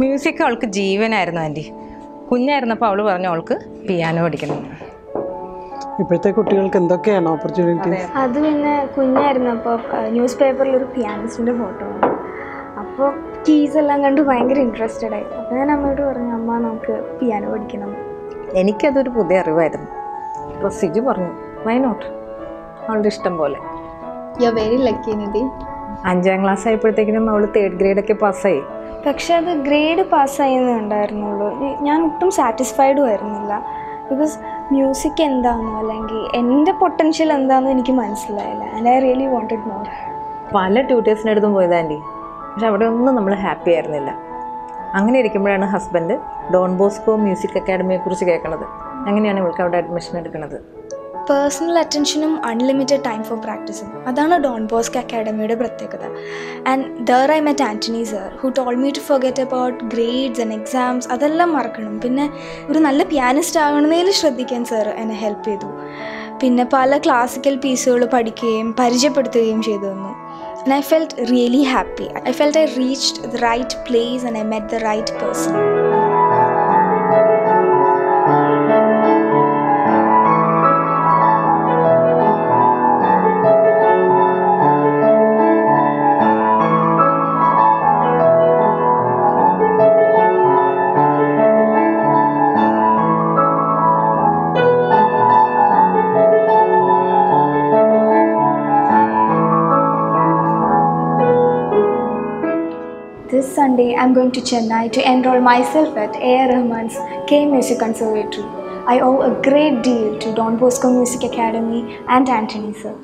Music അവൾക്ക് ജീവനായിരുന്നു anti. കുഞ്ഞായിരുന്നപ്പോൾ അവൾ പറഞ്ഞു അവൾക്ക് പിയാനോ പഠിക്കണം. ഇപ്പോഴത്തെ കുട്ടികൾക്ക് എന്തൊക്കെയാണ് ഓപ്പർച്യൂണിറ്റി അത്. പിന്നെ കുഞ്ഞായിരുന്നപ്പോൾ ന്യൂസ് പേപ്പറിൽ ഒരു പിയാനിസ്റ്റിന്റെ ഫോട്ടോ വന്നു അപ്പോൾ കീസ് എല്ലാം കണ്ട് ഭയങ്കര ഇൻട്രസ്റ്റഡ് ആയി. അപ്പോൾ ഞാൻ അമ്മയോട് പറഞ്ഞു അമ്മ നമുക്ക് പിയാനോ പഠിക്കണം. എനിക്കതൊരു പുതിയ അറിവായിരുന്നു. അപ്പോൾ സിജു പറഞ്ഞു വൈ നോട്ട് അവളുടെ ഇഷ്ടം പോലെ. You are very lucky Nidhi അഞ്ചാം ക്ലാസ് ആയപ്പോഴത്തേക്കിനും അവൾ തേർഡ് ഗ്രേഡൊക്കെ പാസ്സായി പക്ഷെ അത് ഗ്രേഡ് പാസ്സായെന്നേ ഉണ്ടായിരുന്നുള്ളൂ. ഞാൻ ഒട്ടും സാറ്റിസ്ഫൈഡും ആയിരുന്നില്ല. ബിക്കോസ് മ്യൂസിക് എന്താണെന്നോ അല്ലെങ്കിൽ എന്റെ പൊട്ടൻഷ്യൽ എന്താണെന്നോ എനിക്ക് മനസ്സിലായില്ല. And I really wanted more പല ട്യൂട്ടേഴ്സിന്റെ അടുത്തും പോയതാണ്ടി പക്ഷെ അവിടെ ഒന്നും നമ്മൾ ഹാപ്പി ആയിരുന്നില്ല. അങ്ങനെ ഇരിക്കുമ്പോഴാണ് ഹസ്ബൻഡ് ഡോൺ ബോസ്കോ മ്യൂസിക് അക്കാഡമിയെക്കുറിച്ച് കേൾക്കണത്. അങ്ങനെയാണ് ഇവൾക്ക് അവിടെ അഡ്മിഷൻ എടുക്കുന്നത്. പേഴ്സണൽ അറ്റൻഷനും അൺലിമിറ്റഡ് ടൈം ഫോർ പ്രാക്ടീസും അതാണ് ഡോൺ ബോസ്ക് അക്കാഡമിയുടെ പ്രത്യേകത. And there I met Antony sir who told me to forget about grades and exams അതെല്ലാം മറക്കണം. പിന്നെ ഒരു നല്ല പിയാനിസ്റ്റ് ആകണമെന്നതിൽ ശ്രദ്ധിക്കാൻ സർ എന്നെ ഹെൽപ്പ് ചെയ്തു. പിന്നെ പല ക്ലാസിക്കൽ പീസുകൾ പഠിക്കുകയും പരിചയപ്പെടുത്തുകയും ചെയ്തു തന്നു. And I felt really happy I felt I reached the right place and I met the right person This Sunday, I'm going to Chennai to enroll myself at A.R. Rahman's K Music Conservatory. I owe a great deal to Don Bosco Music Academy and Anthony sir.